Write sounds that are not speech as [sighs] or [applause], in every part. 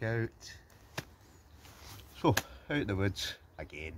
Back out. So, out in the woods again.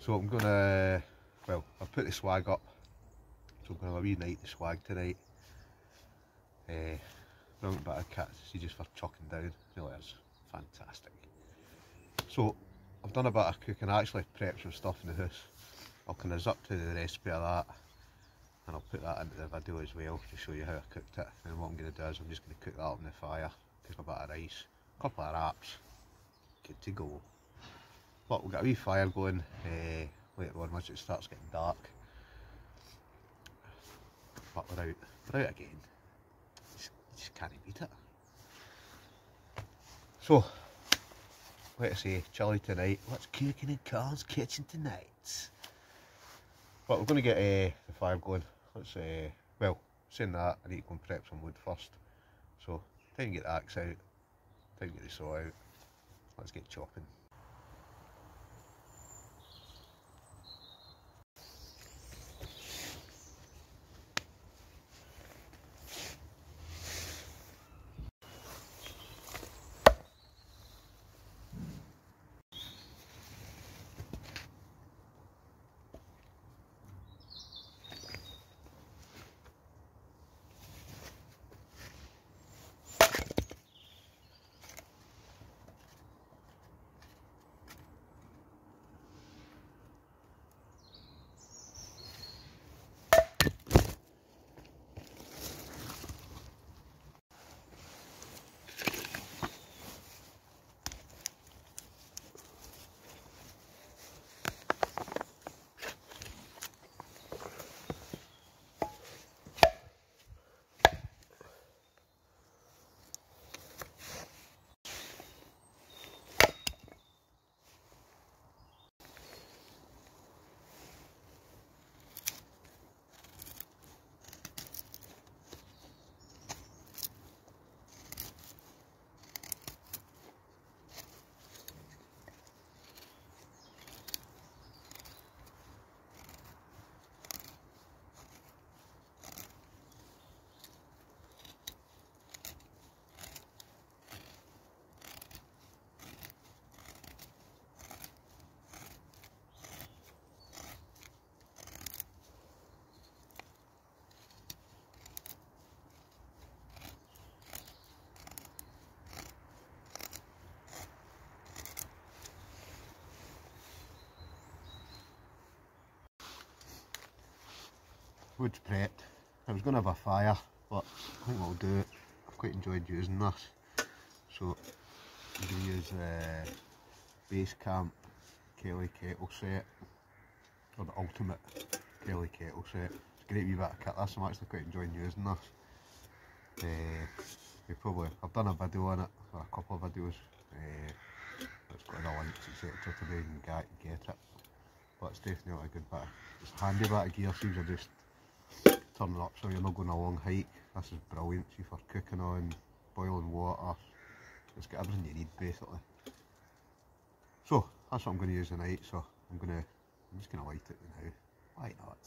So I'm gonna, well, I've put the swag up. So I'm gonna have a wee night the swag tonight. Uh, bit of cats, see just for chucking down. Really is fantastic. So I've done a bit of cooking, I actually prepped some stuff in the house. I'll kind of zip to the recipe of that and I'll put that into the video as well to show you how I cooked it and what I'm going to do is I'm just going to cook that up in the fire a bit of rice, a couple of wraps, good to go. But we've got a wee fire going uh, later on once it starts getting dark. But we're out, we're out again. Just, just can't beat it. So, I say, chilly tonight. What's cooking in Carl's kitchen tonight? But we're going to get uh, the fire going. Let's, uh, well, saying that, I need to go and prep some wood first. So To get the axe out, to get the saw out, let's get chopping. Wood's prepped. I was going to have a fire, but I think I'll do it. I've quite enjoyed using this. So I'm going to use uh, Basecamp Kelly kettle set, or the ultimate Kelly kettle set. It's a great wee bit of kit this, I'm actually quite enjoying using this. Uh, we probably, I've done a video on it, or a couple of videos. Uh, it's got the links etc to where you get, it. But it's definitely a good bit. It's a handy bit of gear, seems to just turn it up so you're not going a long hike. This is brilliant, see for cooking on, boiling water. It's got everything you need basically. So that's what I'm going to use tonight. So I'm going to, I'm just going to light it now. Why not?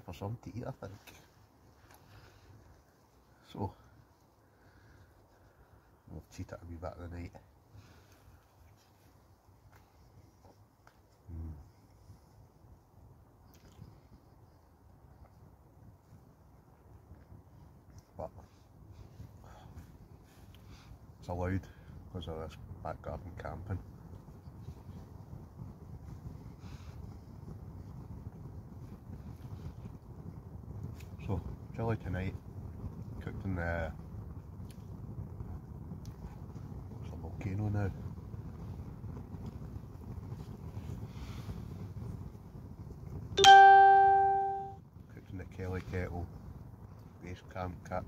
For something to eat, I think. So, we'll cheat it a wee bit of the night. But it's allowed because of this back garden camping. Chili tonight, cooked in the a volcano now. Cooked in the Kelly kettle, base camp kit.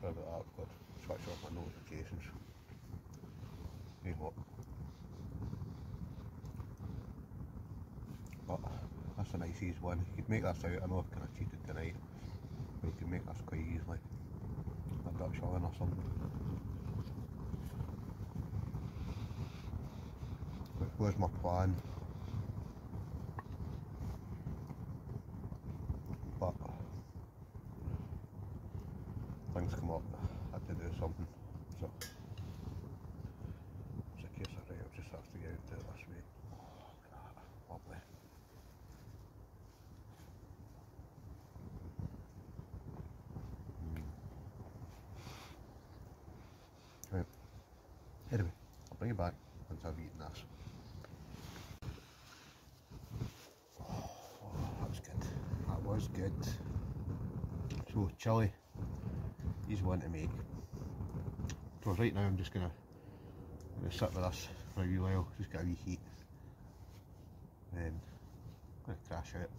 Sorry about that, I've got to switch off my notifications. Hey what? Easy one. You could make this out, I know I've kind of cheated tonight, but you can make this quite easily. A Dutch oven or something. But my plan. But things come up, I had to do something. So it's a case of right, I'll just have to get out and do it this way. Oh, look at that. Lovely. Mm. Right. Anyway, I'll bring it back once I've eaten this. Oh, that was good. That was good. So, chili, easy one to make. So right now I'm just gonna, gonna sit with this for a wee while, just get a wee heat. Then I'm gonna crash out.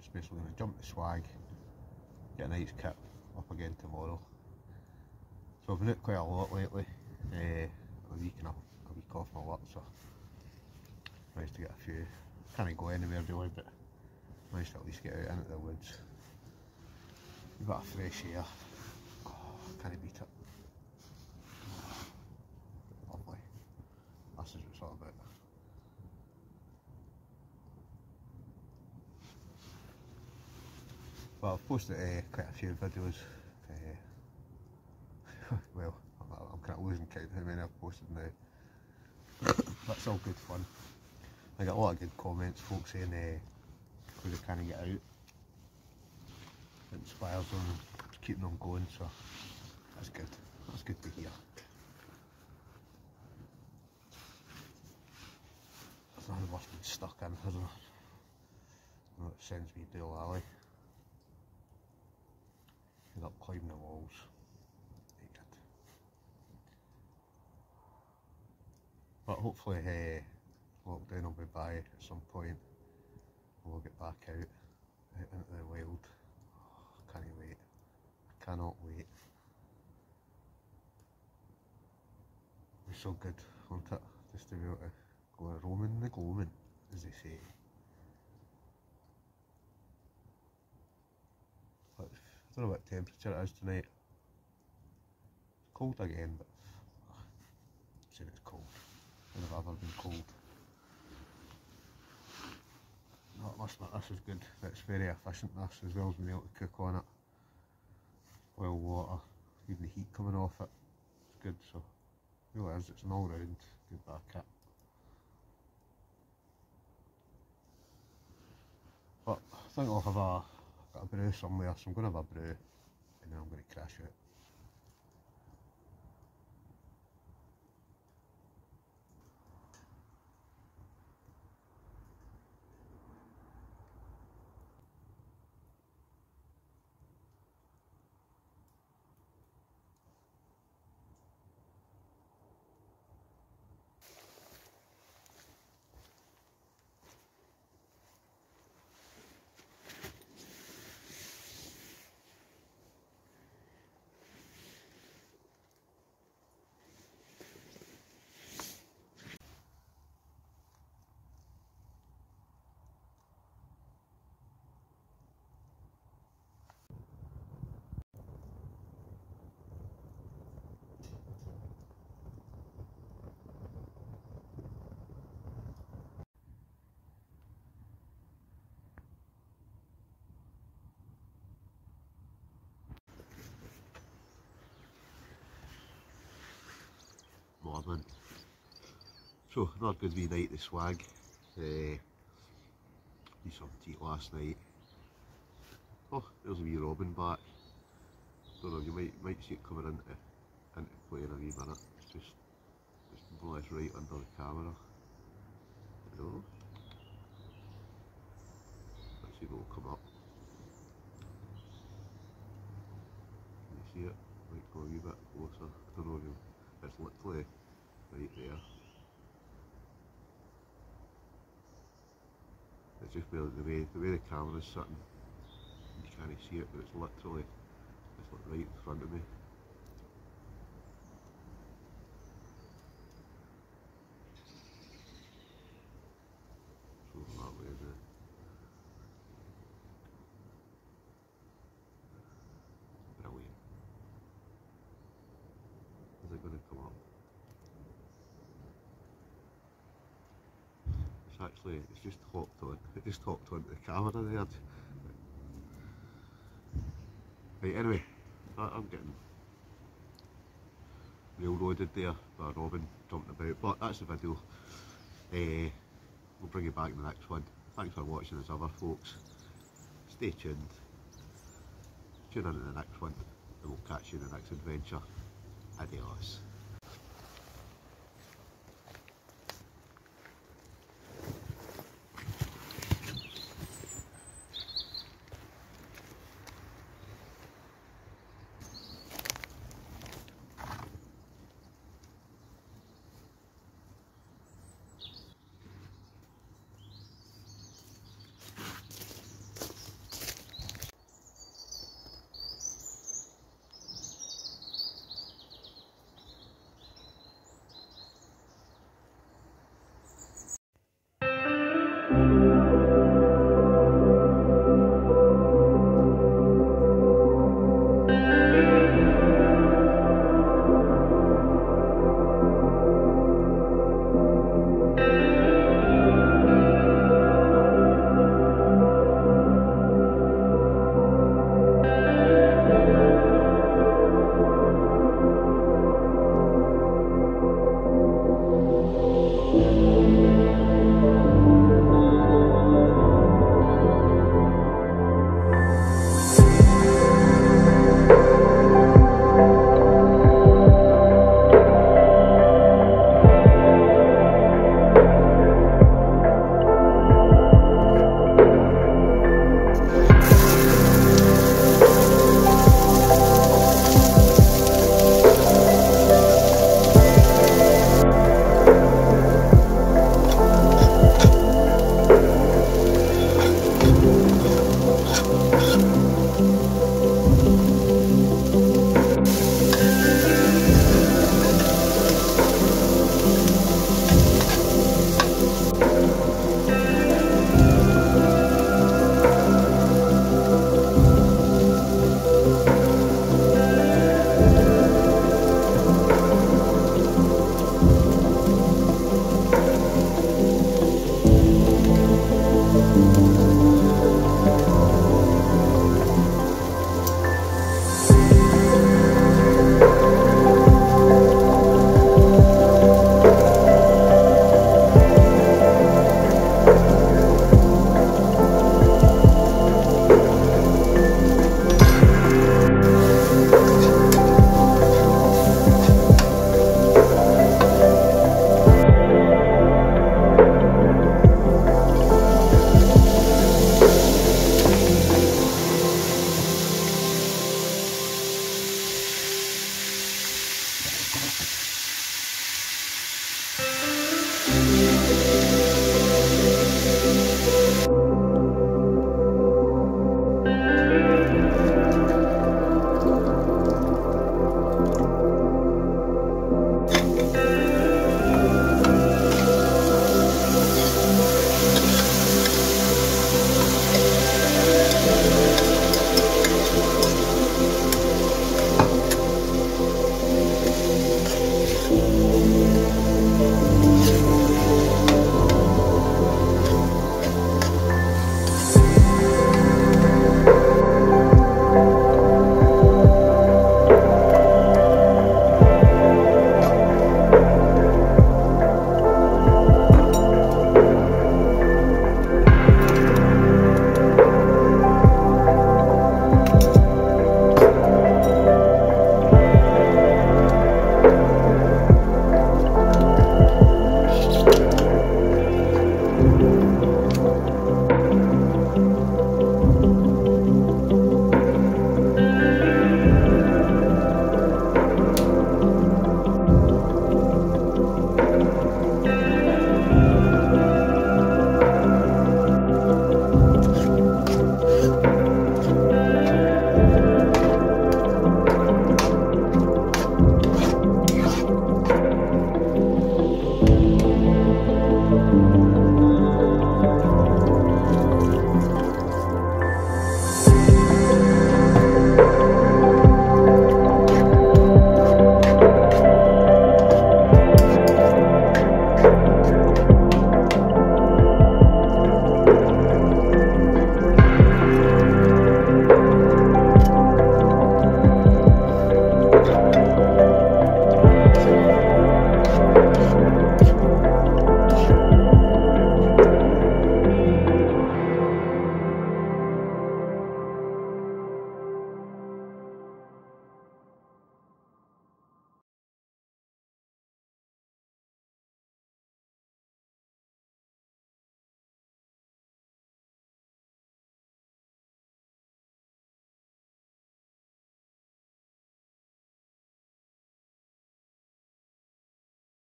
Just basically gonna jump the swag, get a nice kit up again tomorrow. So I've been out quite a lot lately. Uh, a week and a, a week off my work, so nice to get a few. Can't go anywhere really, but nice to at least get out into the woods. You've got a fresh air. Oh, can't beat it. Lovely. This is what it's all about. Well, I've posted uh, quite a few videos. Uh, [laughs] well, Of losing count how many I've posted now. That's all good fun. I got a lot of good comments, folks saying uh, they can't get out. It inspires them, it's keeping them going, so that's good. That's good to hear. There's nothing worse than stuck in, there? No, it sends me to alley. End up climbing the walls. Very good. But hopefully uh, lockdown will be by at some point and we'll get back out, out into the wild. Oh, [sighs] can't wait. I cannot wait. It's so good, won't it? Just to be able to go roaming the gloaming, as they say. I don't know what temperature it is tonight. It's cold again, but [sighs] it's cold. Have ever been cold? No, it must not. This is good. It's very efficient. This as well as being able to cook on it. Boil water, even the heat coming off it. It's good. So it really is. It's an all round good back kit. But I think I'll have a got a brew somewhere, so I'm going to have a brew and then I'm going to crash out. Morning. So, not good wee night the swag. Uh, we something to eat last night. Oh, there's a wee robin back. Don't know, you might might see it coming into into play in a wee minute. It's just it's more or less right under the camera. Hello. Let's see if it'll come up. Can you see it? Might go a wee bit closer. I don't know it's literally right there. It's just where the way the way the camera's sitting, you can't see it, but it's literally it's like right in front of me. So that way there. Actually, it's just hopped on, it just hopped onto the camera there. Right, anyway, I'm getting railroaded there by Robin jumping about, but that's the video. Uh, we'll bring you back in the next one. Thanks for watching as other folks. Stay tuned. Tune in to the next one and we'll catch you in the next adventure. Adios.